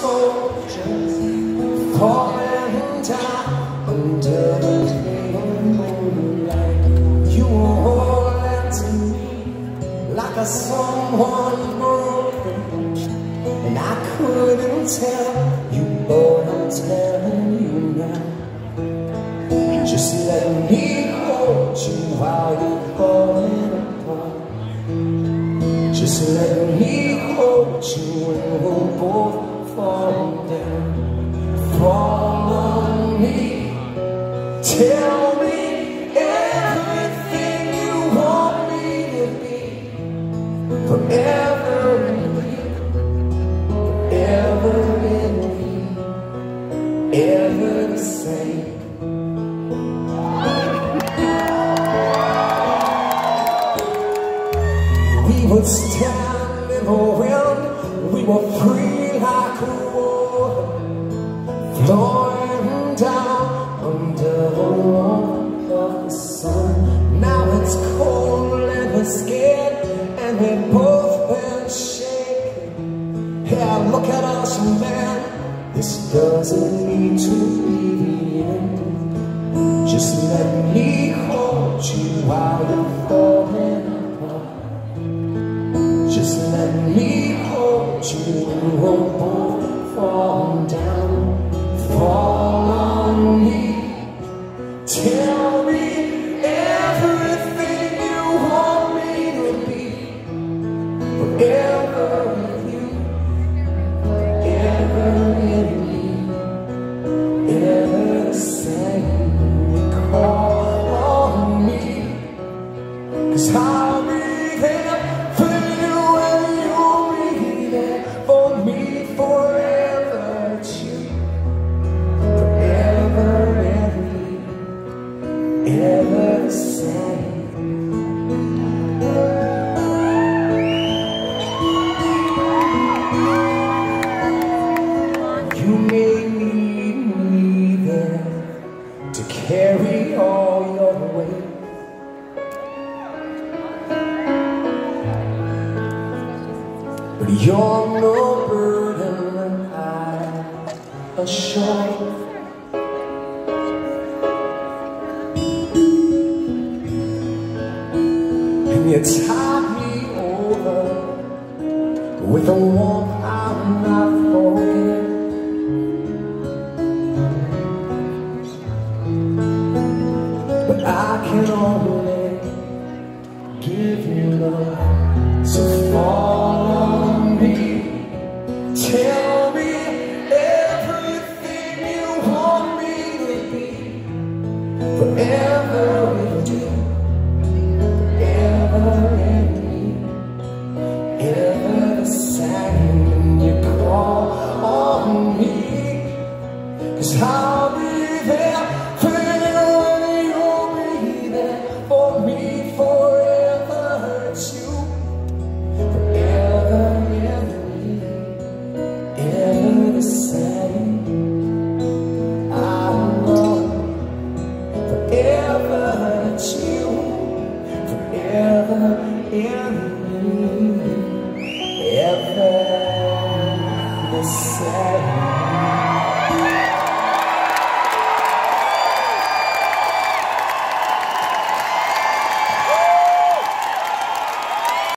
soldiers falling down under the pale moonlight. You were holding to me like a someone broken, and I couldn't tell you, but I'm telling you now. Just let me hold you while you're falling apart. Just let me hold you and we'll would stand in the wind, we were free like a water, flowing down under the warmth of the sun. Now it's cold and we're scared, and we've both been shaken. Yeah, look at us, man. This doesn't need to be the end. Just let me hold you ever same. You may need me to carry all your weight. But you're no burden I assure you. You tide me over with a warmth I'll not forget. But I can only give you love. The when you call on me. Cause I'll the same.